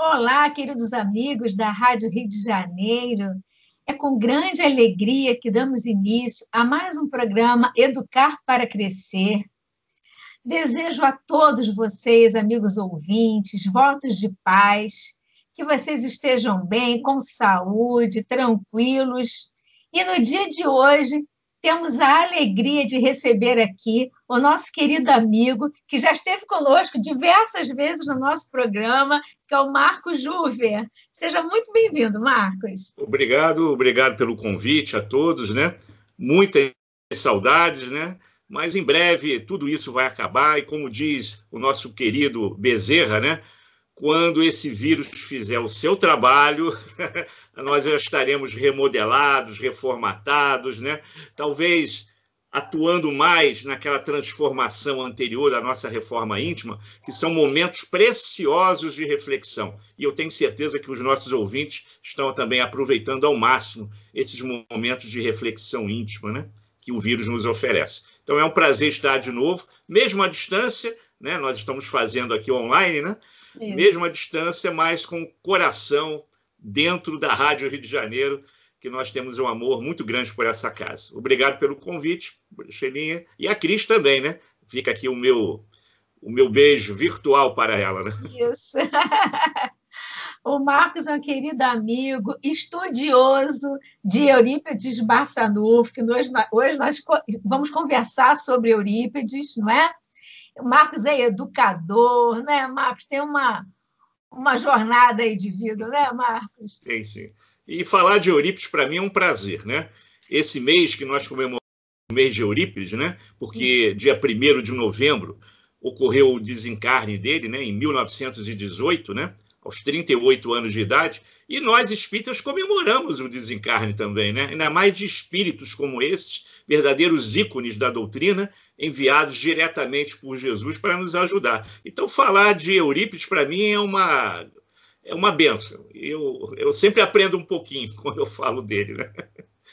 Olá, queridos amigos da Rádio Rio de Janeiro. É com grande alegria que damos início a mais um programa Educar para Crescer. Desejo a todos vocês, amigos ouvintes, votos de paz, que vocês estejam bem, com saúde, tranquilos. E no dia de hoje, temos a alegria de receber aqui o nosso querido amigo, que já esteve conosco diversas vezes no nosso programa, que é o Marcos Juver. Seja muito bem-vindo, Marcos. Obrigado, obrigado pelo convite a todos, né? Muitas saudades, né? Mas em breve tudo isso vai acabar e como diz o nosso querido Bezerra, né? Quando esse vírus fizer o seu trabalho, nós já estaremos remodelados, reformatados, né? Talvez atuando mais naquela transformação anterior à nossa reforma íntima, que são momentos preciosos de reflexão. E eu tenho certeza que os nossos ouvintes estão também aproveitando ao máximo esses momentos de reflexão íntima, né? Que o vírus nos oferece. Então é um prazer estar de novo, mesmo à distância, né? Nós estamos fazendo aqui online, né? Isso. mesmo à distância, mas com coração dentro da Rádio Rio de Janeiro, que nós temos um amor muito grande por essa casa. Obrigado pelo convite, Xelinha, e a Cris também, né? Fica aqui o meu o meu beijo virtual para ela, né? Isso. O Marcos é um querido amigo, estudioso de Eurípides Barçanufo, que hoje, hoje nós vamos conversar sobre Eurípides, não é? O Marcos é educador, né, Marcos? Tem uma, uma jornada aí de vida, né, Marcos? Tem sim. E falar de Eurípides, para mim, é um prazer, né? Esse mês que nós comemoramos o mês de Eurípides, né? Porque dia 1 de novembro ocorreu o desencarne dele, né? Em 1918, né? Aos 38 anos de idade, e nós espíritas comemoramos o desencarne também, né? ainda mais de espíritos como esses, verdadeiros ícones da doutrina, enviados diretamente por Jesus para nos ajudar. Então, falar de Eurípides, para mim, é uma, é uma benção. Eu, eu sempre aprendo um pouquinho quando eu falo dele. Né?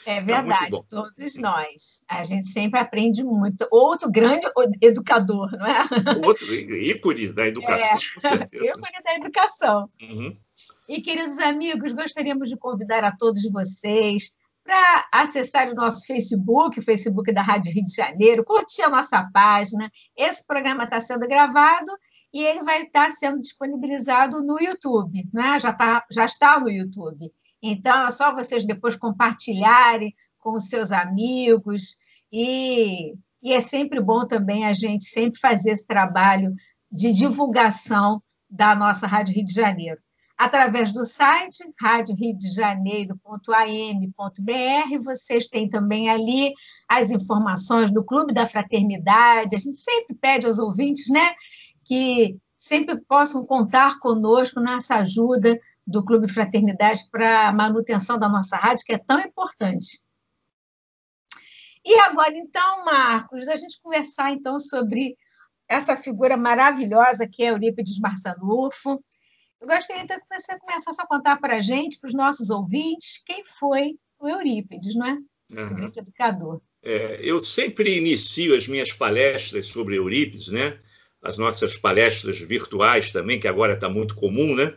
É verdade, é todos nós. A gente sempre aprende muito. Outro grande educador, não é? Outro ícone da educação, é, com certeza. Ícone da educação. Uhum. E, queridos amigos, gostaríamos de convidar a todos vocês para acessar o nosso Facebook, o Facebook da Rádio Rio de Janeiro, curtir a nossa página. Esse programa está sendo gravado e ele vai estar sendo disponibilizado no YouTube, né? já, tá, já está no YouTube. Então, é só vocês depois compartilharem com os seus amigos e, e é sempre bom também a gente sempre fazer esse trabalho de divulgação da nossa Rádio Rio de Janeiro. Através do site radioriodejaneiro.am.br, vocês têm também ali as informações do Clube da Fraternidade. A gente sempre pede aos ouvintes, né, que sempre possam contar conosco nessa ajuda do Clube Fraternidade para a manutenção da nossa rádio, que é tão importante. E agora, então, Marcos, a gente conversar então sobre essa figura maravilhosa que é Eurípides Marçanufo. Eu gostaria então que você começasse a contar para a gente, para os nossos ouvintes, quem foi o Eurípides, não é? Uhum. educador. É, eu sempre inicio as minhas palestras sobre Eurípides, né? As nossas palestras virtuais também, que agora está muito comum, né?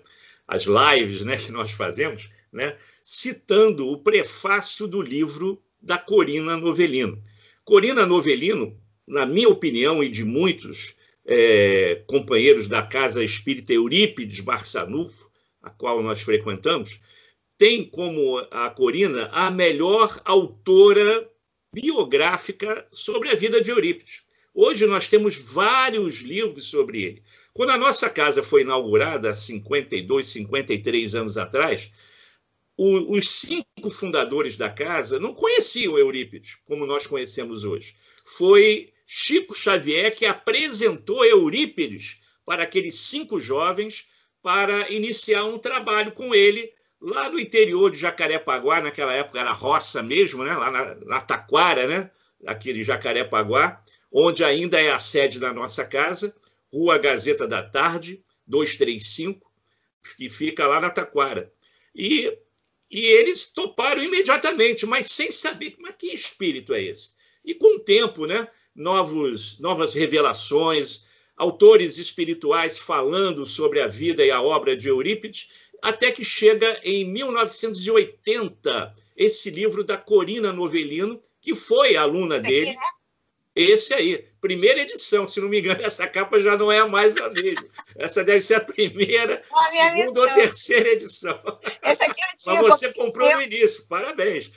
As lives né, que nós fazemos, né, citando o prefácio do livro da Corina Novelino. Corina Novelino, na minha opinião e de muitos é, companheiros da Casa Espírita Eurípides Barçanufo, a qual nós frequentamos, tem como a Corina a melhor autora biográfica sobre a vida de Eurípides. Hoje nós temos vários livros sobre ele. Quando a nossa casa foi inaugurada há 52, 53 anos atrás, o, os cinco fundadores da casa não conheciam Eurípides como nós conhecemos hoje. Foi Chico Xavier que apresentou Eurípides para aqueles cinco jovens para iniciar um trabalho com ele lá no interior de Jacarepaguá, naquela época era roça mesmo, né? lá na, na Taquara, né? aquele Jacarepaguá, onde ainda é a sede da nossa casa. Rua Gazeta da Tarde, 235, que fica lá na Taquara. E, e eles toparam imediatamente, mas sem saber mas que espírito é esse. E com o tempo, né, novos, novas revelações, autores espirituais falando sobre a vida e a obra de Eurípides, até que chega em 1980 esse livro da Corina Novelino, que foi aluna dele. Aqui, né? Esse aí, primeira edição, se não me engano, essa capa já não é mais a mesma. Essa deve ser a primeira, a segunda ou terceira edição. Essa aqui eu tinha. Mas você comprou no início, parabéns.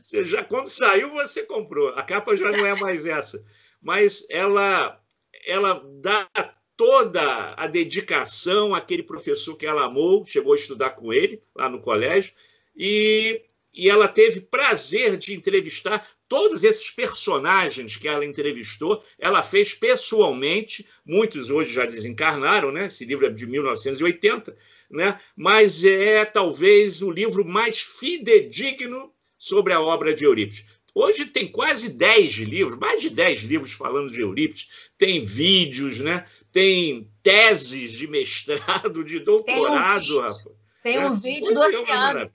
Você já, quando saiu, você comprou. A capa já não é mais essa. Mas ela, ela dá toda a dedicação àquele professor que ela amou, chegou a estudar com ele lá no colégio, e, e ela teve prazer de entrevistar todos esses personagens que ela entrevistou, ela fez pessoalmente, muitos hoje já desencarnaram, né? Esse livro é de 1980, né? Mas é talvez o livro mais fidedigno sobre a obra de Eurípides. Hoje tem quase 10 livros, mais de 10 livros falando de Eurípides. Tem vídeos, né? tem teses de mestrado, de doutorado. Um vídeo, tem um é, vídeo do Oceano.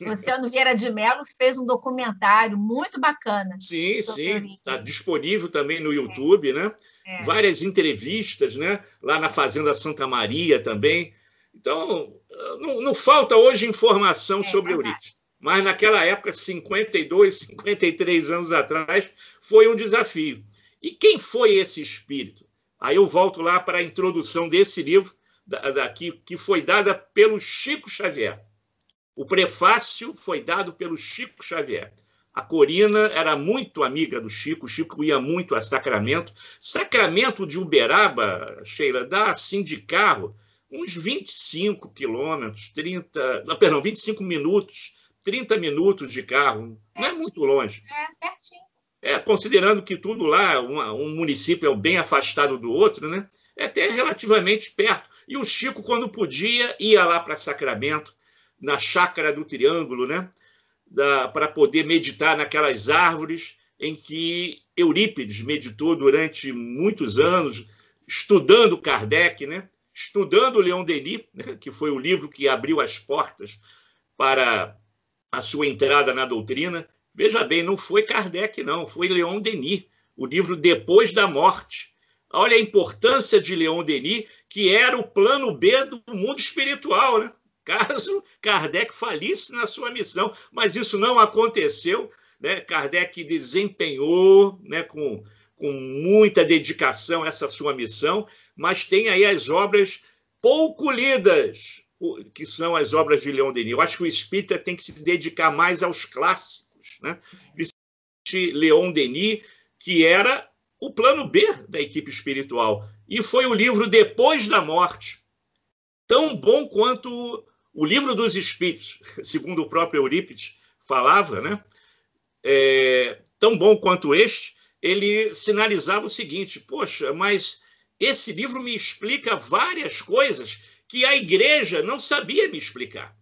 O Oceano Vieira de Mello fez um documentário muito bacana. Sim, sim. Está disponível também no YouTube, é. né? É. Várias entrevistas, né? Lá na Fazenda Santa Maria também. Então, não, não falta hoje informação é, sobre Eurípides mas naquela época, 52, 53 anos atrás, foi um desafio. E quem foi esse espírito? Aí eu volto lá para a introdução desse livro, da, da, que, foi dada pelo Chico Xavier. O prefácio foi dado pelo Chico Xavier. A Corina era muito amiga do Chico, o Chico ia muito a Sacramento. Sacramento de Uberaba, Sheila, dá assim de carro uns 25 quilômetros, 30, não, perdão, 25 minutos 30 minutos de carro, não é muito longe. É, pertinho. É, considerando que tudo lá, uma, um município é bem afastado do outro, né? É até relativamente perto. E o Chico, quando podia, ia lá para Sacramento, na chácara do Triângulo, né? Para poder meditar naquelas árvores em que Eurípides meditou durante muitos anos, estudando Kardec, né? estudando Leon Denis, né? que foi o livro que abriu as portas para a sua entrada na doutrina. Veja bem, não foi Kardec, não, foi Leon Denis, o livro Depois da Morte. Olha a importância de Leon Denis, que era o plano B do mundo espiritual, né? caso Kardec falisse na sua missão. Mas isso não aconteceu. Né? Kardec desempenhou né, com, com muita dedicação essa sua missão, mas tem aí as obras pouco lidas que são as obras de Leon Denis. Eu acho que o espírita tem que se dedicar mais aos clássicos, né? Leon Denis, que era o plano B da equipe espiritual. E foi o livro Depois da Morte, tão bom quanto o livro dos Espíritos, segundo o próprio Eurípides falava, né? É, tão bom quanto este, ele sinalizava o seguinte: poxa, mas esse livro me explica várias coisas que a igreja não sabia me explicar.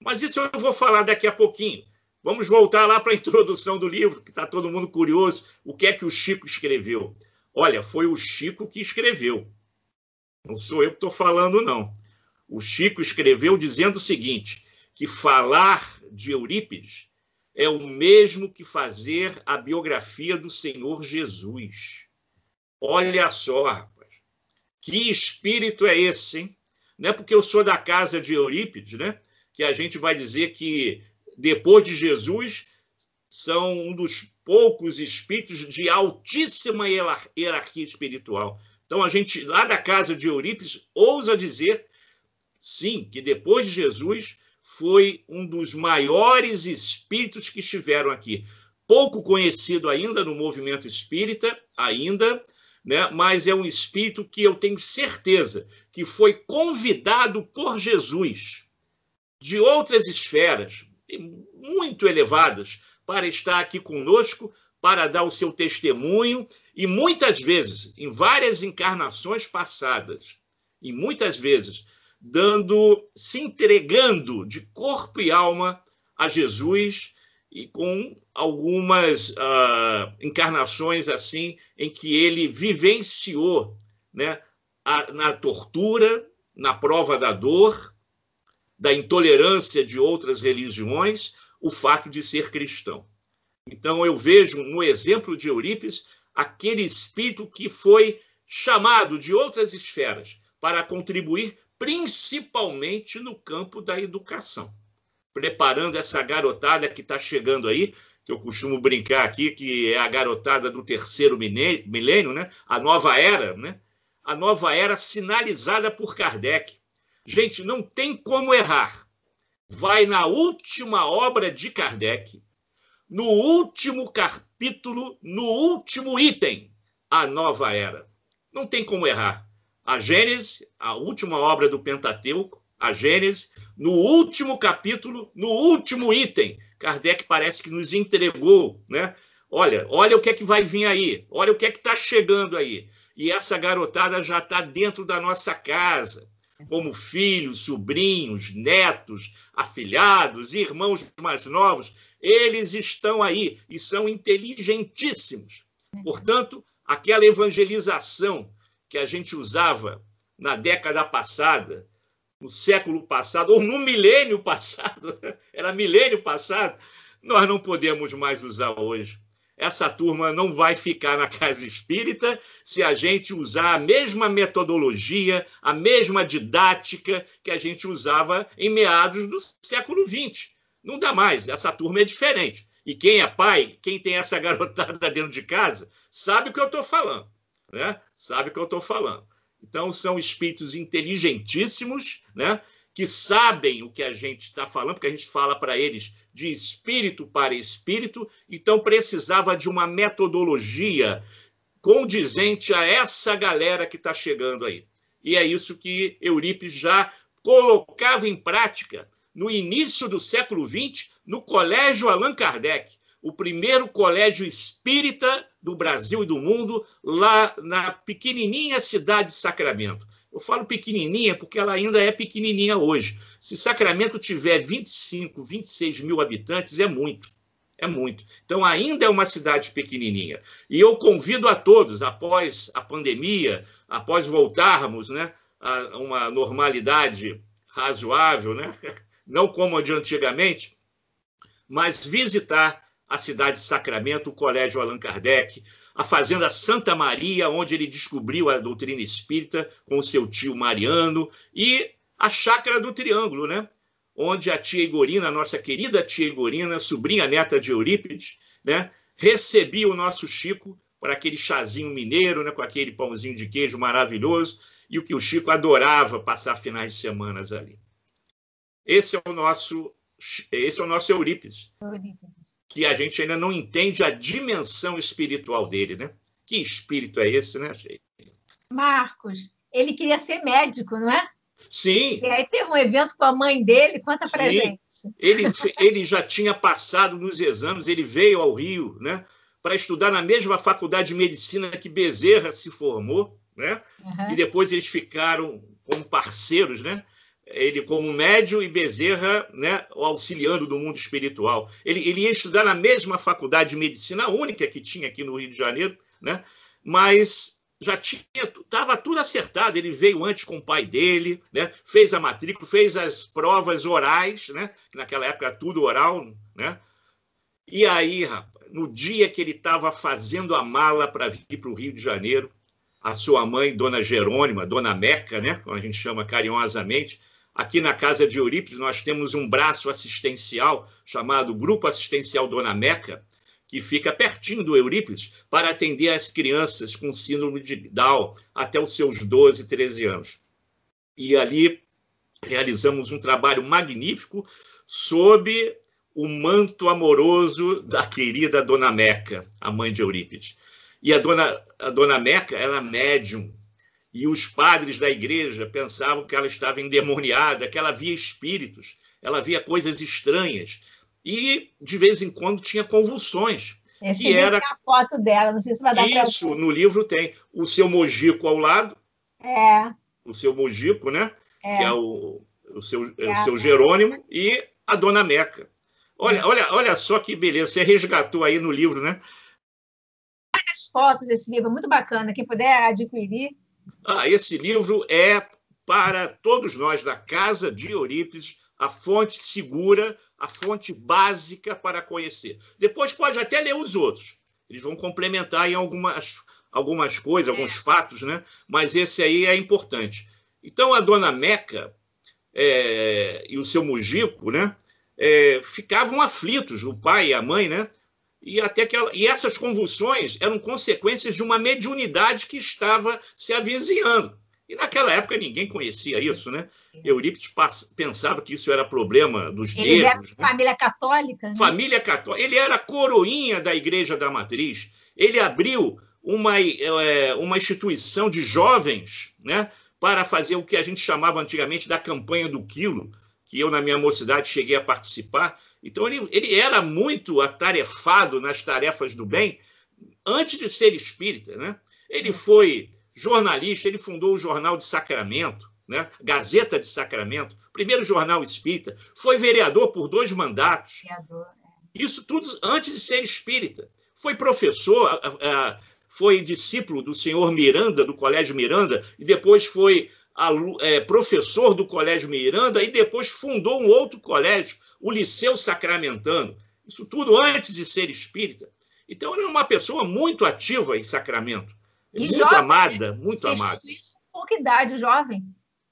Mas isso eu vou falar daqui a pouquinho. Vamos voltar lá para a introdução do livro, que está todo mundo curioso. O que é que o Chico escreveu? Olha, foi o Chico que escreveu. Não sou eu que estou falando, não. O Chico escreveu dizendo o seguinte: que falar de Eurípides é o mesmo que fazer a biografia do Senhor Jesus. Olha só, rapaz. Que espírito é esse, hein? Não é porque eu sou da casa de Eurípides, né? que a gente vai dizer que depois de Jesus são um dos poucos espíritos de altíssima hierarquia espiritual. Então a gente lá da casa de Eurípides ousa dizer sim, que depois de Jesus foi um dos maiores espíritos que estiveram aqui. Pouco conhecido ainda no movimento espírita, ainda, né? mas é um espírito que eu tenho certeza que foi convidado por Jesus de outras esferas muito elevadas para estar aqui conosco, para dar o seu testemunho e muitas vezes, em várias encarnações passadas, e muitas vezes dando, se entregando de corpo e alma a Jesus e com algumas uh, encarnações assim em que ele vivenciou né, a, na tortura, na prova da dor, da intolerância de outras religiões, o fato de ser cristão. Então eu vejo no exemplo de Eurípides aquele espírito que foi chamado de outras esferas para contribuir principalmente no campo da educação, preparando essa garotada que está chegando aí, que eu costumo brincar aqui, que é a garotada do terceiro milênio, né? a nova era, né? a nova era sinalizada por Kardec. Gente, não tem como errar. Vai na última obra de Kardec, no último capítulo, no último item, a nova era. Não tem como errar. A Gênesis, a última obra do Pentateuco, a Gênesis, no último capítulo, no último item, Kardec parece que nos entregou, né? Olha, olha o que é que vai vir aí, olha o que é que está chegando aí. E essa garotada já está dentro da nossa casa, como filhos, sobrinhos, netos, afilhados, irmãos mais novos, eles estão aí e são inteligentíssimos. Portanto, aquela evangelização que a gente usava na década passada, no século passado, ou no milênio passado, era milênio passado, nós não podemos mais usar hoje. Essa turma não vai ficar na casa espírita se a gente usar a mesma metodologia, a mesma didática que a gente usava em meados do século XX. Não dá mais, essa turma é diferente. E quem é pai, quem tem essa garotada dentro de casa, sabe o que eu estou falando né? sabe o que eu estou falando. Então, são espíritos inteligentíssimos, né? Que sabem o que a gente está falando, porque a gente fala para eles de espírito para espírito, então precisava de uma metodologia condizente a essa galera que está chegando aí. E é isso que Eurípides já colocava em prática no início do século XX, no Colégio Allan Kardec, o primeiro colégio espírita do Brasil e do mundo, lá na pequenininha cidade de Sacramento. Eu falo pequenininha porque ela ainda é pequenininha hoje. Se Sacramento tiver 25, 26 mil habitantes, é muito. É muito. Então, ainda é uma cidade pequenininha. E eu convido a todos, após a pandemia, após voltarmos né, a uma normalidade razoável, né? não como a de antigamente, mas visitar a cidade de Sacramento, o Colégio Allan Kardec, a Fazenda Santa Maria, onde ele descobriu a doutrina espírita com seu tio Mariano, e a Chácara do Triângulo, né? onde a tia Igorina, a nossa querida tia Igorina, sobrinha neta de Eurípides, né? recebia o nosso Chico para aquele chazinho mineiro, né? com aquele pãozinho de queijo maravilhoso, e o que o Chico adorava passar finais de semanas ali. Esse é o nosso, esse é o nosso Eurípides. Eurípides que a gente ainda não entende a dimensão espiritual dele, né? Que espírito é esse, né, Sheila? Marcos, ele queria ser médico, não é? Sim. E aí teve um evento com a mãe dele, conta pra gente. Ele, ele já tinha passado nos exames, ele veio ao Rio, né? Para estudar na mesma faculdade de medicina que Bezerra se formou, né? Uhum. E depois eles ficaram como parceiros, né? Ele como médio e Bezerra né, auxiliando do mundo espiritual. Ele, ele ia estudar na mesma faculdade de medicina, única que tinha aqui no Rio de Janeiro, né, mas já tinha estava tudo acertado. Ele veio antes com o pai dele, né, fez a matrícula, fez as provas orais, né, que naquela época tudo oral, né, e aí, rapaz, no dia que ele estava fazendo a mala para vir para o Rio de Janeiro, a sua mãe, Dona Jerônima, Dona Meca, né, como a gente chama carinhosamente, Aqui na Casa de Eurípides, nós temos um braço assistencial chamado Grupo Assistencial Dona Meca, que fica pertinho do Eurípides, para atender as crianças com síndrome de Down até os seus 12, 13 anos. E ali realizamos um trabalho magnífico sob o manto amoroso da querida Dona Meca, a mãe de Eurípides. E a Dona, a Dona Meca era médium, e os padres da igreja pensavam que ela estava endemoniada, que ela via espíritos, ela via coisas estranhas. E, de vez em quando, tinha convulsões. Esse que era a foto dela, não sei se vai dar Isso, pra... no livro tem. O seu Mojico ao lado. É. O seu Mojico, né? É. Que é o, o, seu, é. o seu Jerônimo e a Dona Meca. Olha, é. olha, olha só que beleza. Você resgatou aí no livro, né? Várias fotos esse livro, muito bacana. Quem puder adquirir, ah, esse livro é para todos nós da Casa de Eurípides a fonte segura, a fonte básica para conhecer. Depois pode até ler os outros. Eles vão complementar em algumas, algumas coisas, é. alguns fatos, né? mas esse aí é importante. Então, a dona Meca é, e o seu Mujico né, é, ficavam aflitos, o pai e a mãe, né? E, até que ela, e essas convulsões eram consequências de uma mediunidade que estava se avizinhando. E naquela época ninguém conhecia isso, né? Eurípides pensava que isso era problema dos Ele negros. Era né? família católica. Né? Família católica. Ele era coroinha da Igreja da Matriz. Ele abriu uma, é, uma instituição de jovens, né? Para fazer o que a gente chamava antigamente da campanha do quilo, que eu, na minha mocidade, cheguei a participar. Então, ele, ele era muito atarefado nas tarefas do bem antes de ser espírita. Né? Ele foi jornalista, ele fundou o Jornal de Sacramento, né? Gazeta de Sacramento, primeiro jornal espírita, foi vereador por dois mandatos. Vereador, é. Isso tudo antes de ser espírita. Foi professor, foi discípulo do senhor Miranda, do Colégio Miranda, e depois foi professor do Colégio Miranda, e depois fundou um outro colégio, o Liceu Sacramentano. Isso tudo antes de ser espírita. Então, ele é uma pessoa muito ativa em Sacramento. E muito jovem, amada, muito amada. Isso, pouca idade, jovem.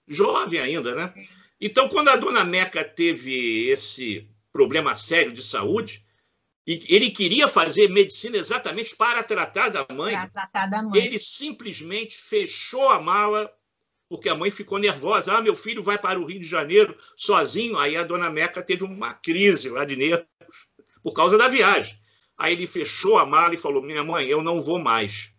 Jovem ainda, né? Então, quando a dona Meca teve esse problema sério de saúde, e ele queria fazer medicina exatamente para tratar da mãe, para tratar da mãe. ele simplesmente fechou a mala, porque a mãe ficou nervosa. Ah, meu filho vai para o Rio de Janeiro sozinho. Aí a dona Meca teve uma crise lá de nervos por causa da viagem. Aí ele fechou a mala e falou: Minha mãe, eu não vou mais.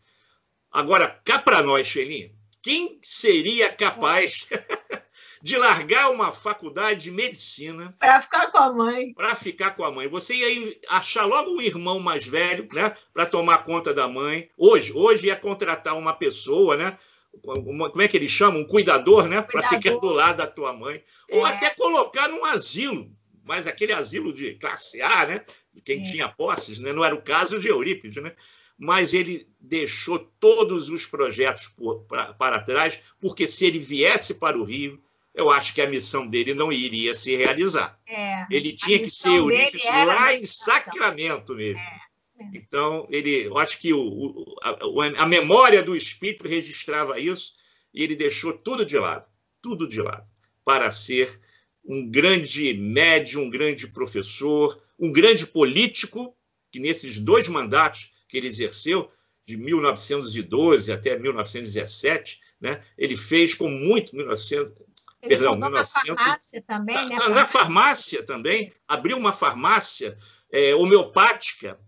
Agora, cá para nós, Xelinha, quem seria capaz de largar uma faculdade de medicina para ficar com a mãe? Para ficar com a mãe. Você ia achar logo um irmão mais velho, né, para tomar conta da mãe. Hoje, hoje ia contratar uma pessoa, né? Uma, como é que eles chamam? Um cuidador, né? Para ficar do lado da tua mãe. É. Ou até colocar num asilo, mas aquele asilo de classe A, né? Quem é. tinha posses, né? Não era o caso de Eurípides, né? mas ele deixou todos os projetos por, pra, para trás, porque se ele viesse para o Rio, eu acho que a missão dele não iria se realizar. É, ele tinha que ser Eurípides lá em Sacramento mesmo. É. Então, ele, eu acho que o, a, a, memória do espírito registrava isso e ele deixou tudo de lado, tudo de lado, para ser um grande médium, um grande professor, um grande político, que nesses dois mandatos que ele exerceu, de 1912 até 1917, né? ele fez com muito. 1900, ele perdão, 1900, na farmácia também, né? Na, na farmácia também, abriu uma farmácia é, homeopática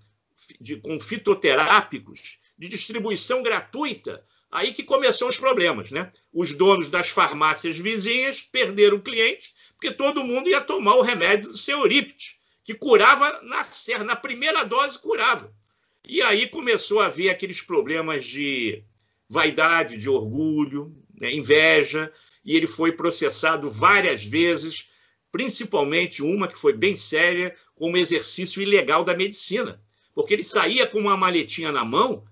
de, com fitoterápicos de distribuição gratuita. Aí que começou os problemas, né? Os donos das farmácias vizinhas perderam clientes, porque todo mundo ia tomar o remédio do seu Eurípides, que curava na na primeira dose curava. E aí começou a haver aqueles problemas de vaidade, de orgulho, né, inveja, e ele foi processado várias vezes, principalmente uma que foi bem séria, como exercício ilegal da medicina, porque ele saía com uma maletinha na mão,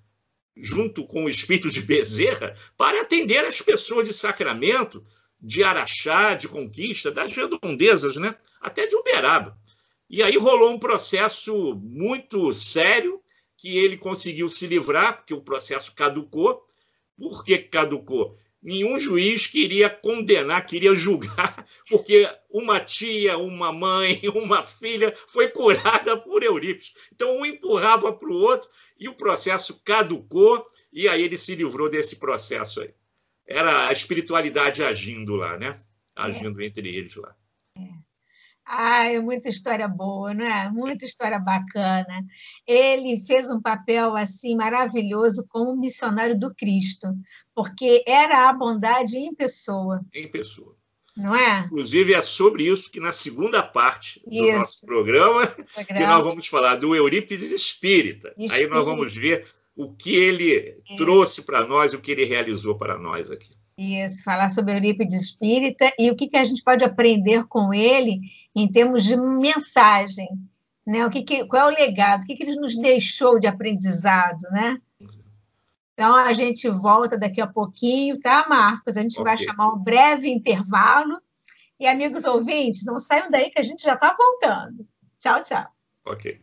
junto com o espírito de Bezerra, para atender as pessoas de Sacramento, de Araxá, de Conquista, das redondezas, né? até de Uberaba. E aí rolou um processo muito sério, que ele conseguiu se livrar, porque o processo caducou. Por que caducou? Nenhum juiz queria condenar, queria julgar, porque uma tia, uma mãe, uma filha foi curada por Eurípides. Então, um empurrava para o outro e o processo caducou, e aí ele se livrou desse processo aí. Era a espiritualidade agindo lá, né? Agindo é. entre eles lá. Ai, muita história boa, não é? Muita história bacana. Ele fez um papel assim maravilhoso como missionário do Cristo, porque era a bondade em pessoa. Em pessoa. Não é? Inclusive, é sobre isso que na segunda parte do isso. nosso programa, programa, que nós vamos falar do Eurípides Espírita. Espírita. Aí nós vamos ver o que ele é. trouxe para nós, o que ele realizou para nós aqui. Isso, falar sobre Eurípides Espírita e o que, que a gente pode aprender com ele em termos de mensagem. Né? O que, que qual é o legado? O que, que ele nos deixou de aprendizado? Né? Então, a gente volta daqui a pouquinho, tá, Marcos? A gente okay. vai chamar um breve intervalo. E, amigos ouvintes, não saiam daí que a gente já está voltando. Tchau, tchau. Ok.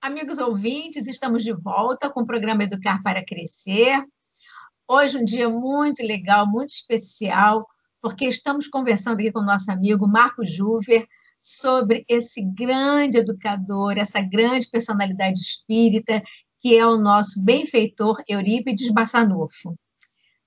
Amigos ouvintes, estamos de volta com o programa Educar para Crescer. Hoje um dia muito legal, muito especial, porque estamos conversando aqui com o nosso amigo Marco Juver sobre esse grande educador, essa grande personalidade espírita, que é o nosso benfeitor Eurípides Bassanufo.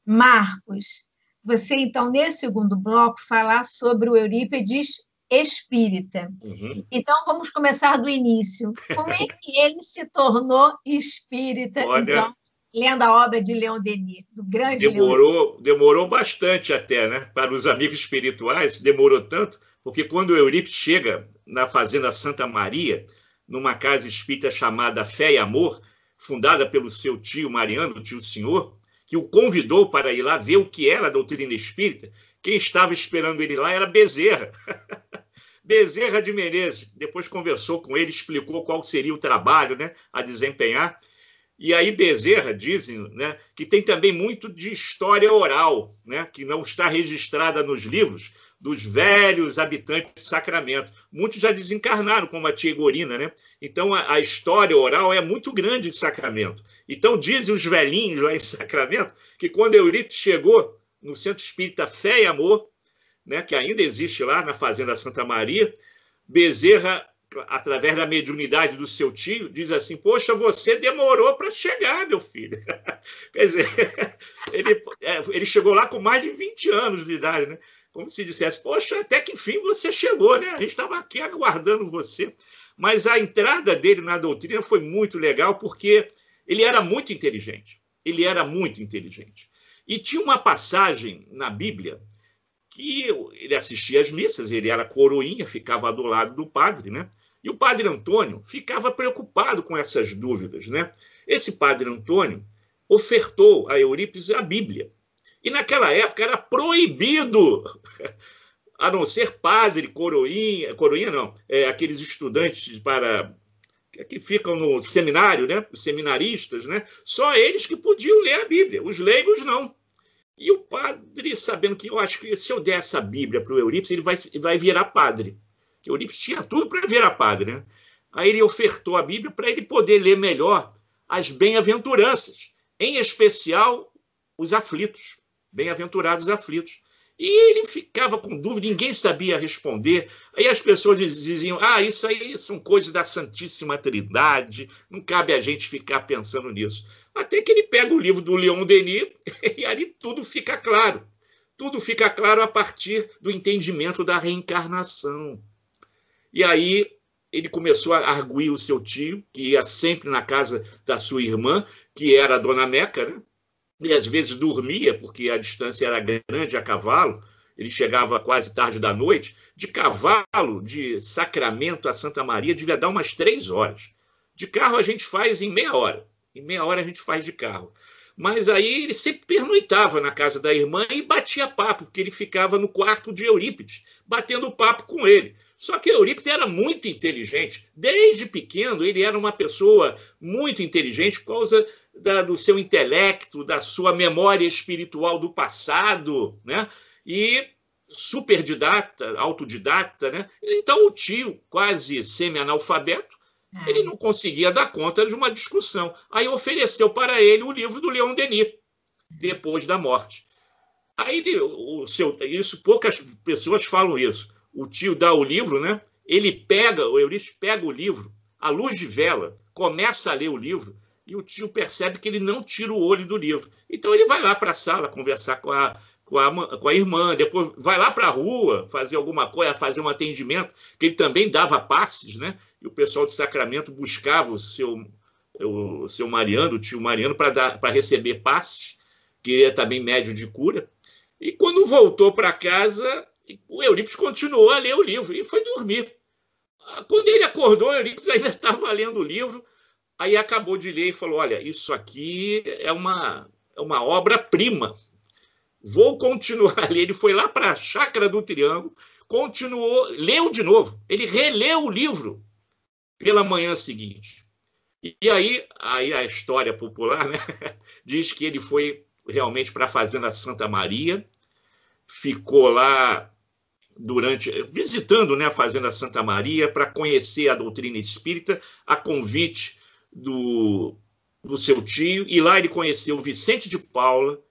Marcos, você então, nesse segundo bloco, falar sobre o Eurípides espírita. Uhum. Então, vamos começar do início. Como é que ele se tornou espírita? Olha, então, lendo a obra de Leon Denis, do grande demorou, Leon... Demorou bastante até, né? Para os amigos espirituais, demorou tanto, porque quando o Eurípides chega na Fazenda Santa Maria, numa casa espírita chamada Fé e Amor, fundada pelo seu tio Mariano, tio Senhor, que o convidou para ir lá ver o que era a doutrina espírita, quem estava esperando ele lá era Bezerra. Bezerra de Menezes depois conversou com ele, explicou qual seria o trabalho né, a desempenhar. E aí Bezerra dizem né, que tem também muito de história oral, né, que não está registrada nos livros dos velhos habitantes de Sacramento. Muitos já desencarnaram, como a tia Gorina, né? Então a, a, história oral é muito grande em Sacramento. Então dizem os velhinhos lá em Sacramento que quando Eurípides chegou no Centro Espírita Fé e Amor, né, que ainda existe lá na Fazenda Santa Maria, Bezerra, através da mediunidade do seu tio, diz assim: Poxa, você demorou para chegar, meu filho. Quer dizer, ele, é, ele chegou lá com mais de 20 anos de idade, né? Como se dissesse: Poxa, até que enfim você chegou, né? A gente estava aqui aguardando você. Mas a entrada dele na doutrina foi muito legal, porque ele era muito inteligente. Ele era muito inteligente. E tinha uma passagem na Bíblia que ele assistia às missas, ele era coroinha, ficava do lado do padre, né? E o padre Antônio ficava preocupado com essas dúvidas, né? Esse padre Antônio ofertou a Eurípides a Bíblia. E naquela época era proibido, a não ser padre, coroinha, coroinha não, é, aqueles estudantes para que ficam no seminário, né? Os seminaristas, né? Só eles que podiam ler a Bíblia, os leigos não. E o padre, sabendo que eu acho que se eu der essa Bíblia para o Eurípides, ele vai, vai virar padre. Que o Eurípides tinha tudo para virar padre, né? Aí ele ofertou a Bíblia para ele poder ler melhor as bem-aventuranças, em especial os aflitos, bem-aventurados aflitos. E ele ficava com dúvida, ninguém sabia responder. Aí as pessoas diziam: Ah, isso aí são coisas da Santíssima Trindade, não cabe a gente ficar pensando nisso. Até que ele pega o livro do Leon Denis e ali tudo fica claro. Tudo fica claro a partir do entendimento da reencarnação. E aí ele começou a arguir o seu tio, que ia sempre na casa da sua irmã, que era a dona Meca, né? e às vezes dormia, porque a distância era grande a cavalo, ele chegava quase tarde da noite. De cavalo, de Sacramento a Santa Maria, devia dar umas três horas. De carro a gente faz em meia hora. Em meia hora a gente faz de carro. Mas aí ele sempre pernoitava na casa da irmã e batia papo, porque ele ficava no quarto de Eurípides, batendo papo com ele. Só que Eurípides era muito inteligente. Desde pequeno, ele era uma pessoa muito inteligente por causa da, do seu intelecto, da sua memória espiritual do passado, né? E superdidata, autodidata, né? Então o tio, quase semi-analfabeto. Ele não conseguia dar conta de uma discussão. Aí ofereceu para ele o livro do Leon Denis, depois da morte. Aí o seu, isso poucas pessoas falam isso. O tio dá o livro, né? Ele pega, o Eurípides pega o livro, à luz de vela, começa a ler o livro e o tio percebe que ele não tira o olho do livro. Então ele vai lá para a sala conversar com a, com a, com a irmã, depois vai lá para a rua fazer alguma coisa, fazer um atendimento, que ele também dava passes, né? E o pessoal de Sacramento buscava o seu, o seu Mariano, o tio Mariano, para receber passes, que é também médio de cura. E quando voltou para casa, o Eurípides continuou a ler o livro e foi dormir. Quando ele acordou, o Eurípides ainda estava lendo o livro, aí acabou de ler e falou: Olha, isso aqui é uma, é uma obra-prima Vou continuar ali. Ele foi lá para a Chácara do Triângulo, continuou, leu de novo. Ele releu o livro pela manhã seguinte. E aí, aí a história popular né, diz que ele foi realmente para a Fazenda Santa Maria, ficou lá durante visitando né, a Fazenda Santa Maria para conhecer a doutrina espírita, a convite do, do seu tio, e lá ele conheceu Vicente de Paula,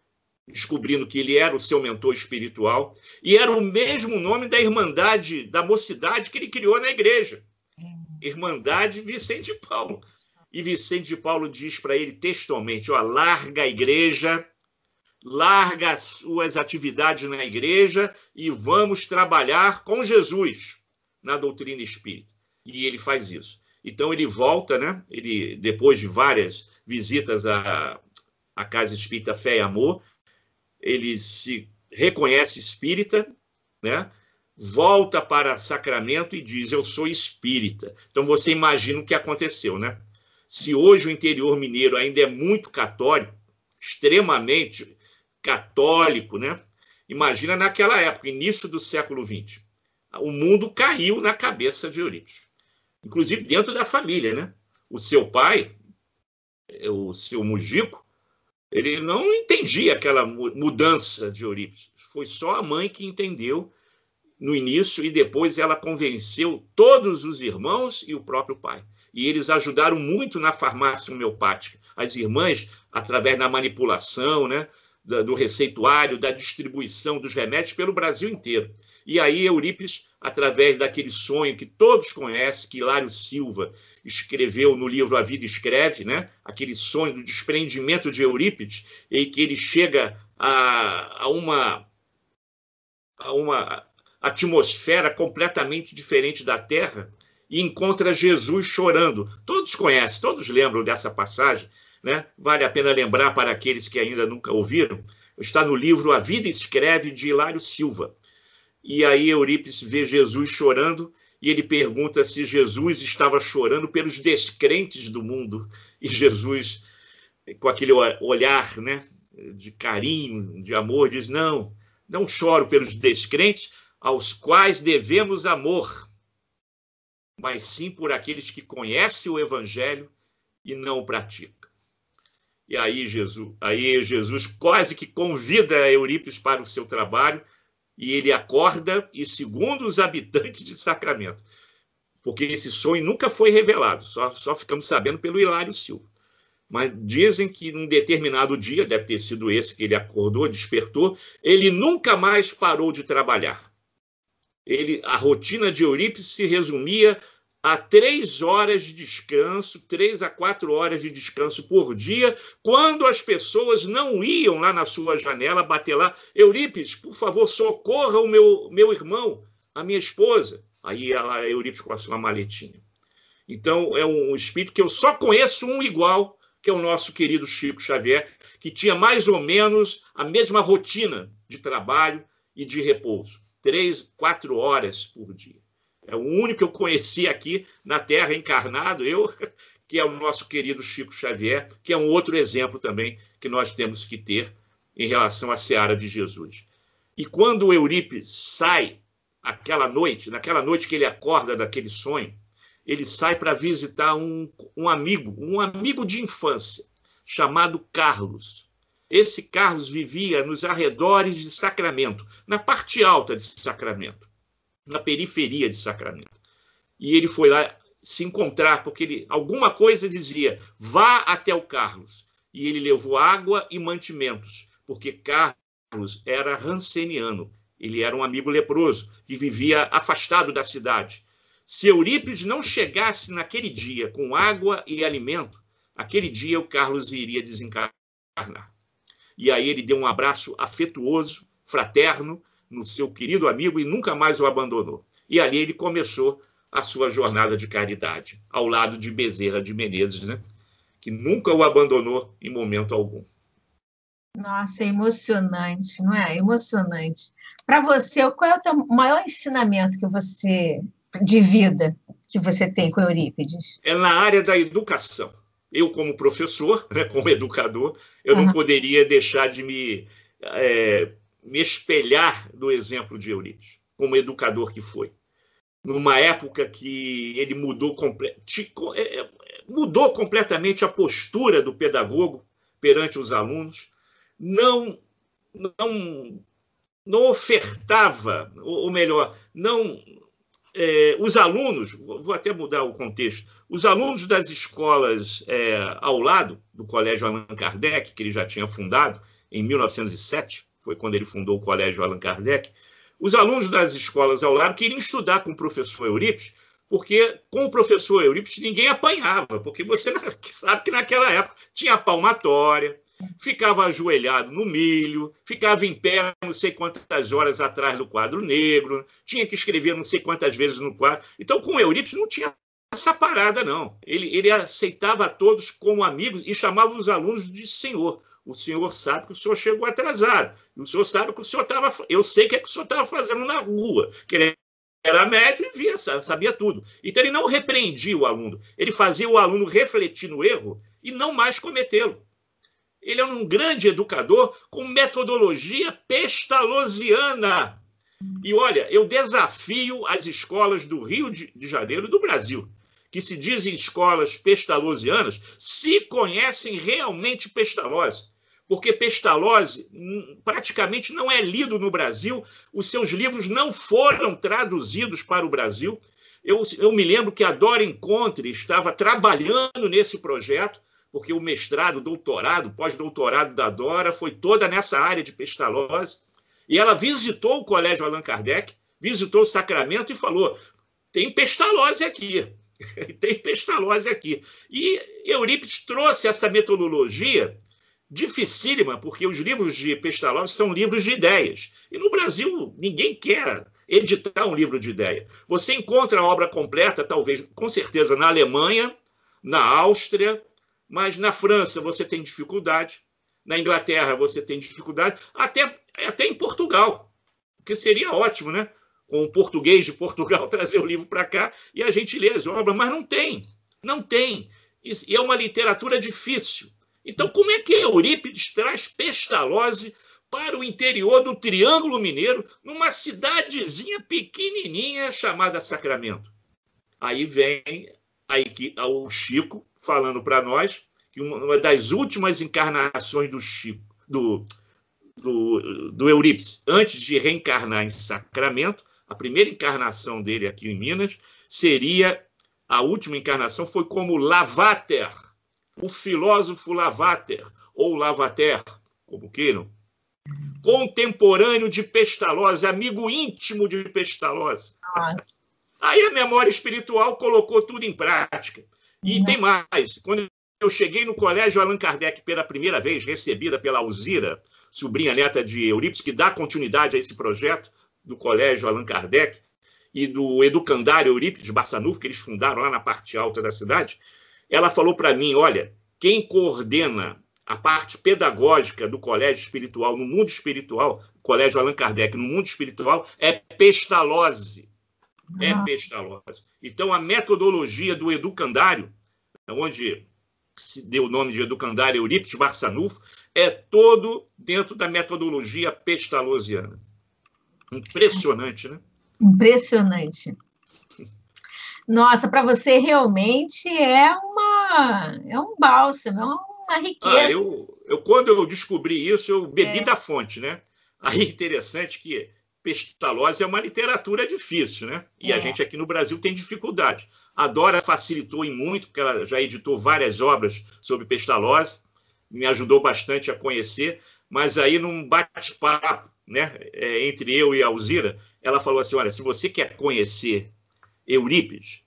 descobrindo que ele era o seu mentor espiritual, e era o mesmo nome da Irmandade da Mocidade que ele criou na igreja. Irmandade Vicente de Paulo. E Vicente de Paulo diz para ele textualmente: ó, larga a igreja, larga as suas atividades na igreja e vamos trabalhar com Jesus na doutrina espírita. E ele faz isso. Então ele volta, né? Ele depois de várias visitas à, à casa espírita Fé e Amor, ele se reconhece espírita, né? Volta para Sacramento e diz: Eu sou espírita. Então você imagina o que aconteceu, né? Se hoje o interior mineiro ainda é muito católico, extremamente católico, né? Imagina naquela época, início do século XX. O mundo caiu na cabeça de Eurípides, inclusive dentro da família, né? O seu pai, o seu Mujico, ele não entendia aquela mudança de Eurípides. Foi só a mãe que entendeu no início e depois ela convenceu todos os irmãos e o próprio pai. E eles ajudaram muito na farmácia homeopática. As irmãs, através da manipulação, né, do receituário, da distribuição dos remédios pelo Brasil inteiro. E aí Eurípides, através daquele sonho que todos conhecem, que Hilário Silva escreveu no livro A Vida Escreve, né? aquele sonho do desprendimento de Eurípides, em que ele chega a, a, uma, a uma atmosfera completamente diferente da Terra e encontra Jesus chorando. Todos conhecem, todos lembram dessa passagem, né? Vale a pena lembrar para aqueles que ainda nunca ouviram. Está no livro A Vida Escreve, de Hilário Silva. E aí Eurípides vê Jesus chorando e ele pergunta se Jesus estava chorando pelos descrentes do mundo. E Jesus, com aquele olhar né, de carinho, de amor, diz: Não, não choro pelos descrentes aos quais devemos amor, mas sim por aqueles que conhecem o Evangelho e não o praticam. E aí Jesus, aí Jesus quase que convida Eurípides para o seu trabalho e ele acorda e segundo os habitantes de Sacramento, porque esse sonho nunca foi revelado, só, só ficamos sabendo pelo Hilário Silva. Mas dizem que num determinado dia, deve ter sido esse que ele acordou, despertou, ele nunca mais parou de trabalhar. Ele, a rotina de Eurípides se resumia a três horas de descanso, três a quatro horas de descanso por dia, quando as pessoas não iam lá na sua janela bater lá, Eurípides, por favor, socorra o meu, meu irmão, a minha esposa. Aí ela, Eurípides com a sua maletinha. Então, é um espírito que eu só conheço um igual, que é o nosso querido Chico Xavier, que tinha mais ou menos a mesma rotina de trabalho e de repouso. Três, quatro horas por dia. É o único que eu conheci aqui na Terra encarnado, eu, que é o nosso querido Chico Xavier, que é um outro exemplo também que nós temos que ter em relação à seara de Jesus. E quando o Eurípides sai aquela noite, naquela noite que ele acorda daquele sonho, ele sai para visitar um, um amigo, um amigo de infância, chamado Carlos. Esse Carlos vivia nos arredores de Sacramento, na parte alta de Sacramento na periferia de Sacramento. E ele foi lá se encontrar, porque ele, alguma coisa dizia: vá até o Carlos. E ele levou água e mantimentos, porque Carlos era ranceniano. Ele era um amigo leproso que vivia afastado da cidade. Se Eurípides não chegasse naquele dia com água e alimento, aquele dia o Carlos iria desencarnar. E aí ele deu um abraço afetuoso, fraterno, no seu querido amigo e nunca mais o abandonou. E ali ele começou a sua jornada de caridade, ao lado de Bezerra de Menezes, né? que nunca o abandonou em momento algum. Nossa, é emocionante, não é? Emocionante. Para você, qual é o teu maior ensinamento que você de vida que você tem com Eurípides? É na área da educação. Eu, como professor, né, como educador, eu uhum. não poderia deixar de me é, me espelhar no exemplo de Eurípides, como educador que foi. Numa época que ele mudou, comple é, é, mudou completamente a postura do pedagogo perante os alunos, não, não não ofertava, ou melhor, não é, os alunos, vou até mudar o contexto, os alunos das escolas é, ao lado do Colégio Allan Kardec, que ele já tinha fundado em 1907, foi quando ele fundou o Colégio Allan Kardec, os alunos das escolas ao lado queriam estudar com o professor Eurípides, porque com o professor Eurípides ninguém apanhava, porque você sabe que naquela época tinha palmatória, ficava ajoelhado no milho, ficava em pé não sei quantas horas atrás do quadro negro, tinha que escrever não sei quantas vezes no quadro. Então, com Eurípides não tinha essa parada, não. Ele, ele aceitava a todos como amigos e chamava os alunos de senhor. O senhor sabe que o senhor chegou atrasado. O senhor sabe que o senhor estava. Eu sei que é que o senhor estava fazendo na rua. Que ele era médio e via, sabia tudo. Então ele não repreendia o aluno. Ele fazia o aluno refletir no erro e não mais cometê-lo. Ele é um grande educador com metodologia pestalozziana. E olha, eu desafio as escolas do Rio de Janeiro e do Brasil, que se dizem escolas pestalozzianas, se conhecem realmente Pestalozzi. Porque Pestalozzi hum, praticamente não é lido no Brasil, os seus livros não foram traduzidos para o Brasil. Eu, eu me lembro que a Dora Encontre estava trabalhando nesse projeto, porque o mestrado, doutorado, pós-doutorado da Dora foi toda nessa área de Pestalozzi. E ela visitou o Colégio Allan Kardec, visitou o Sacramento e falou: tem Pestalozzi aqui, tem Pestalozzi aqui. E Eurípides trouxe essa metodologia dificílima, porque os livros de Pestalozzi são livros de ideias. E no Brasil, ninguém quer editar um livro de ideia. Você encontra a obra completa, talvez, com certeza, na Alemanha, na Áustria, mas na França você tem dificuldade, na Inglaterra você tem dificuldade, até, até em Portugal, porque seria ótimo, né? Com o português de Portugal trazer o livro para cá e a gente lê as obras, mas não tem, não tem. E é uma literatura difícil. Então, como é que Eurípides traz Pestalozzi para o interior do Triângulo Mineiro, numa cidadezinha pequenininha chamada Sacramento? Aí vem aí, o Chico falando para nós que uma das últimas encarnações do Chico, do, do, do Eurípides, antes de reencarnar em Sacramento, a primeira encarnação dele aqui em Minas seria a última encarnação foi como Lavater, o filósofo Lavater, ou Lavater, como queiram, contemporâneo de Pestalozzi, amigo íntimo de Pestalozzi. Nossa. Aí a memória espiritual colocou tudo em prática. E uhum. tem mais. Quando eu cheguei no colégio Allan Kardec pela primeira vez, recebida pela Alzira, sobrinha neta de Eurípides, que dá continuidade a esse projeto do colégio Allan Kardec, e do educandário Eurípides Barçanufo, que eles fundaram lá na parte alta da cidade, ela falou para mim: olha, quem coordena a parte pedagógica do colégio espiritual, no mundo espiritual, colégio Allan Kardec, no mundo espiritual, é Pestalozzi é Pestalozzi. Então, a metodologia do educandário, onde se deu o nome de educandário Eurípides Barçanufo, é todo dentro da metodologia pestalozziana. Impressionante, né? Impressionante. Nossa, para você realmente é uma é um bálsamo, é uma riqueza. Ah, eu, eu, quando eu descobri isso, eu bebi é. da fonte, né? Aí interessante que Pestalozzi é uma literatura difícil, né? E é. a gente aqui no Brasil tem dificuldade. A Dora facilitou em muito, porque ela já editou várias obras sobre Pestalozzi, me ajudou bastante a conhecer, mas aí num bate-papo né, é, entre eu e a Alzira, ela falou assim, olha, se você quer conhecer Eurípides,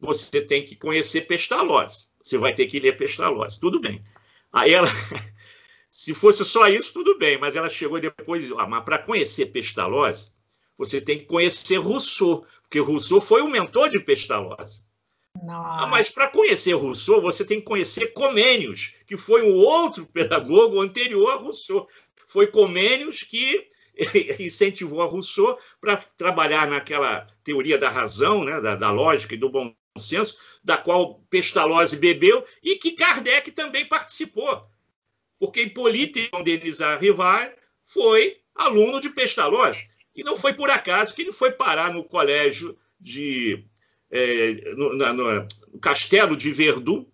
você tem que conhecer Pestalozzi. Você vai ter que ler Pestalozzi. Tudo bem. Aí ela Se fosse só isso, tudo bem, mas ela chegou depois, ah, mas para conhecer Pestalozzi, você tem que conhecer Rousseau, porque Rousseau foi o mentor de Pestalozzi. Ah, mas para conhecer Rousseau, você tem que conhecer Comênios, que foi um outro pedagogo anterior a Rousseau. Foi Comênios que incentivou a Rousseau para trabalhar naquela teoria da razão, né, da, da lógica e do bom senso, da qual Pestalozzi bebeu e que Kardec também participou porque Hipólite Denizar Rivar foi aluno de Pestalozzi. E não foi por acaso que ele foi parar no colégio de. É, no, na, no, Castelo de Verdun,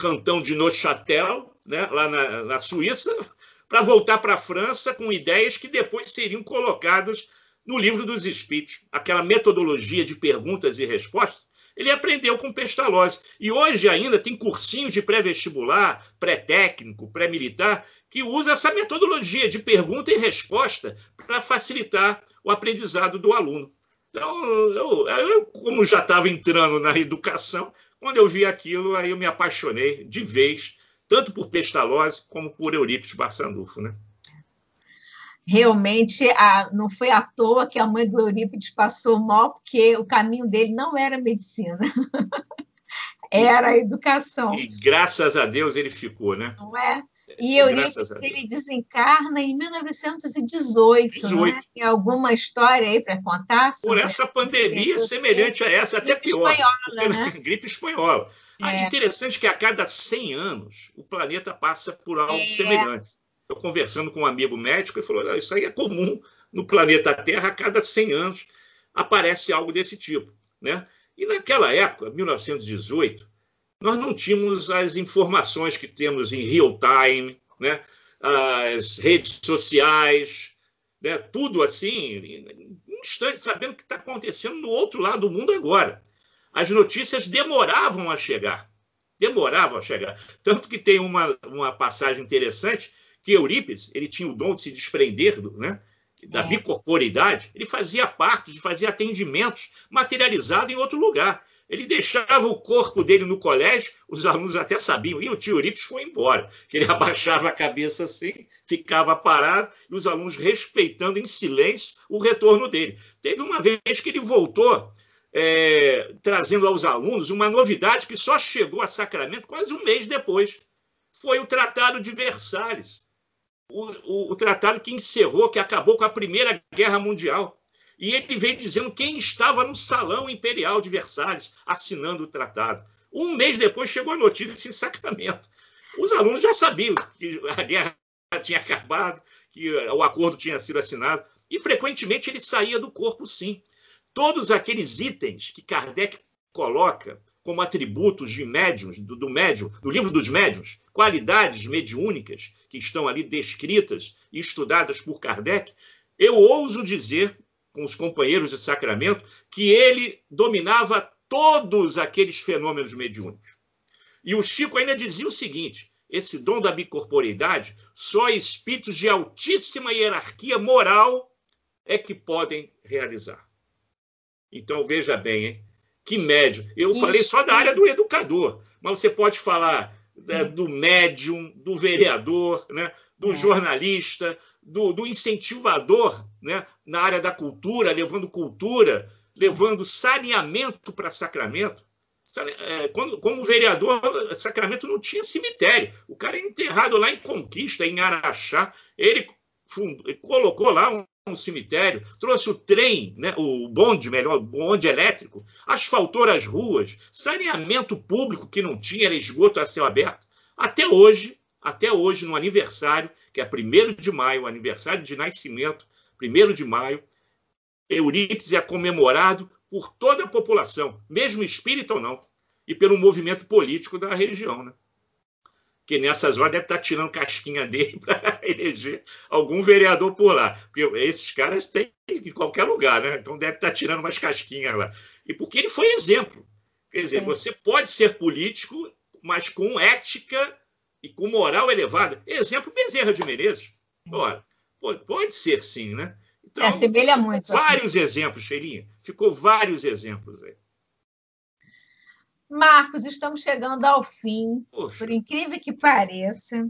cantão de Neuchâtel, né, lá na, na Suíça, para voltar para a França com ideias que depois seriam colocadas no livro dos Espíritos, aquela metodologia de perguntas e respostas. Ele aprendeu com Pestalozzi. E hoje ainda tem cursinhos de pré-vestibular, pré-técnico, pré-militar, que usa essa metodologia de pergunta e resposta para facilitar o aprendizado do aluno. Então, eu, eu como já estava entrando na educação, quando eu vi aquilo, aí eu me apaixonei de vez, tanto por Pestalozzi como por Eurípides Barçandufo, né? Realmente, a, não foi à toa que a mãe do Eurípides passou mal, porque o caminho dele não era medicina, era a educação. E graças a Deus ele ficou, né? Não é? E Eurípides, ele desencarna em 1918, 18. Né? Tem alguma história aí para contar? Por essa pandemia semelhante a essa, até pior. Espanhola, né? Gripe espanhola. Ah, é. interessante que a cada 100 anos o planeta passa por algo é. semelhante. Eu conversando com um amigo médico, ele falou: isso aí é comum no planeta Terra, a cada 100 anos aparece algo desse tipo. Né? E naquela época, 1918, nós não tínhamos as informações que temos em real time, né? as redes sociais, né? tudo assim, um instante, sabendo o que está acontecendo no outro lado do mundo agora. As notícias demoravam a chegar, demoravam a chegar. Tanto que tem uma, uma passagem interessante que Eurípides ele tinha o dom de se desprender do, né, da é. bicorporidade, ele fazia partos, fazia atendimentos materializados em outro lugar. Ele deixava o corpo dele no colégio, os alunos até sabiam, e o tio Eurípides foi embora. Ele abaixava a cabeça assim, ficava parado, e os alunos respeitando em silêncio o retorno dele. Teve uma vez que ele voltou é, trazendo aos alunos uma novidade que só chegou a Sacramento quase um mês depois. Foi o Tratado de Versalhes. O, o, o tratado que encerrou, que acabou com a Primeira Guerra Mundial. E ele veio dizendo quem estava no salão imperial de Versalhes assinando o tratado. Um mês depois chegou a notícia em Sacramento. Os alunos já sabiam que a guerra tinha acabado, que o acordo tinha sido assinado, e frequentemente ele saía do corpo, sim. Todos aqueles itens que Kardec coloca como atributos de médiums, do, do médium, do livro dos médiums, qualidades mediúnicas que estão ali descritas e estudadas por Kardec, eu ouso dizer com os companheiros de Sacramento, que ele dominava todos aqueles fenômenos mediúnicos. E o Chico ainda dizia o seguinte: esse dom da bicorporeidade, só espíritos de altíssima hierarquia moral é que podem realizar. Então, veja bem, hein? que médium. Eu Isso. falei só da área do educador, mas você pode falar do médium, do vereador, né, do é. jornalista, do, do incentivador né, na área da cultura, levando cultura, levando saneamento para Sacramento. É, quando, como vereador, Sacramento não tinha cemitério. O cara é enterrado lá em Conquista, em Araxá. Ele fundou, colocou lá um, um, cemitério, trouxe o trem, né, o bonde, melhor, o bonde elétrico, asfaltou as ruas, saneamento público que não tinha, era esgoto a céu aberto. Até hoje, até hoje, no aniversário, que é 1 de maio, aniversário de nascimento, 1 de maio, Eurípides é comemorado por toda a população, mesmo espírita ou não, e pelo movimento político da região. Né? Que nessas horas deve estar tirando casquinha dele para eleger algum vereador por lá. Porque esses caras têm em qualquer lugar, né? Então deve estar tirando umas casquinhas lá. E porque ele foi exemplo. Quer dizer, você pode ser político, mas com ética e com moral elevada. Exemplo, Bezerra de Menezes. Ora, pode ser sim, né? Então, é, assemelha muito. Assim. Vários assim. exemplos, Cheirinha. Ficou vários exemplos aí. Marcos, estamos chegando ao fim. Poxa. Por incrível que pareça.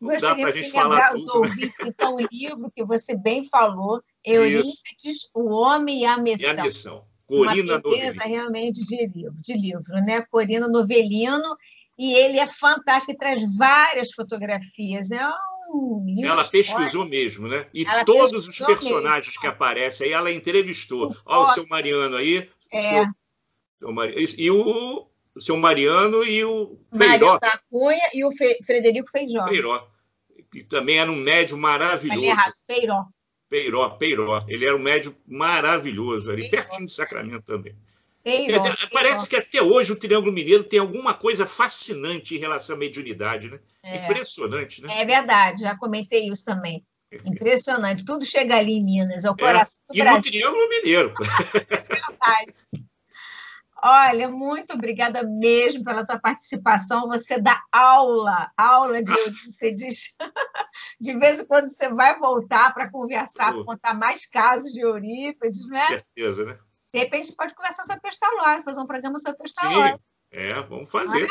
Não Gostaria de lembrar os tudo, né? ouvintes, né? então, o livro que você bem falou, Eurípides, O Homem e a Missão. E a Missão. Corina Uma beleza realmente de livro, de livro, né? Corina Novelino e ele é fantástico, ele traz várias fotografias. É um ela pesquisou mesmo, né? E ela todos os personagens mesmo. que aparecem aí, ela entrevistou. Olha o seu Mariano aí. É. Seu. E o, o seu Mariano e o Mariano da Cunha e o Frederico Feijó. Feiró, que também era um médium maravilhoso. Falei errado, Feiró. Peiró, Peiró. Ele era um médium maravilhoso ali, Peiró. pertinho de Sacramento também. Dizer, parece que até hoje o Triângulo Mineiro tem alguma coisa fascinante em relação à mediunidade, né? É. Impressionante, né? É verdade, já comentei isso também. Impressionante, tudo chega ali em Minas, é o coração é, do Brasil. E no Triângulo Mineiro. É Olha, muito obrigada mesmo pela tua participação. Você dá aula, aula de Eurípides. De vez em quando você vai voltar para conversar, para contar mais casos de Eurípides, né? Com certeza, né? De repente pode conversar sobre Pestalozzi, fazer um programa sobre Pestalozzi. Sim, é, vamos fazer. É?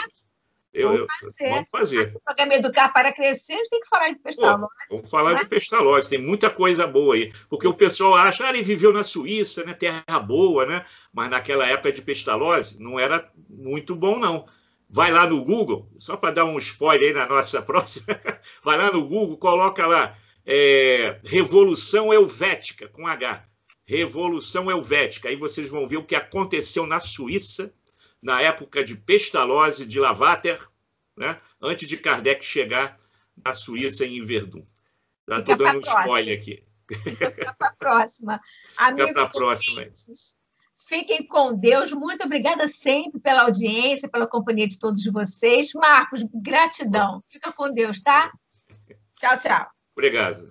Eu, vamos fazer. Vamos fazer. O programa Educar para Crescer, a gente tem que falar de Pestalozzi. vamos falar né? de Pestalozzi, tem muita coisa boa aí. Porque o pessoal acha, ah, ele viveu na Suíça, né, terra boa, né? Mas naquela época de Pestalozzi não era muito bom, não. Vai lá no Google, só para dar um spoiler aí na nossa próxima, vai lá no Google, coloca lá é, Revolução Helvética, com H. Revolução Helvética. Aí vocês vão ver o que aconteceu na Suíça na época de Pestalozzi de Lavater, né? antes de Kardec chegar na Suíça em Verdun. Já estou dando um spoiler aqui. Fica para a próxima. Fica para a próxima. Fiquem com Deus. Muito obrigada sempre pela audiência, pela companhia de todos vocês. Marcos, gratidão. Fica com Deus, tá? Tchau, tchau. Obrigado.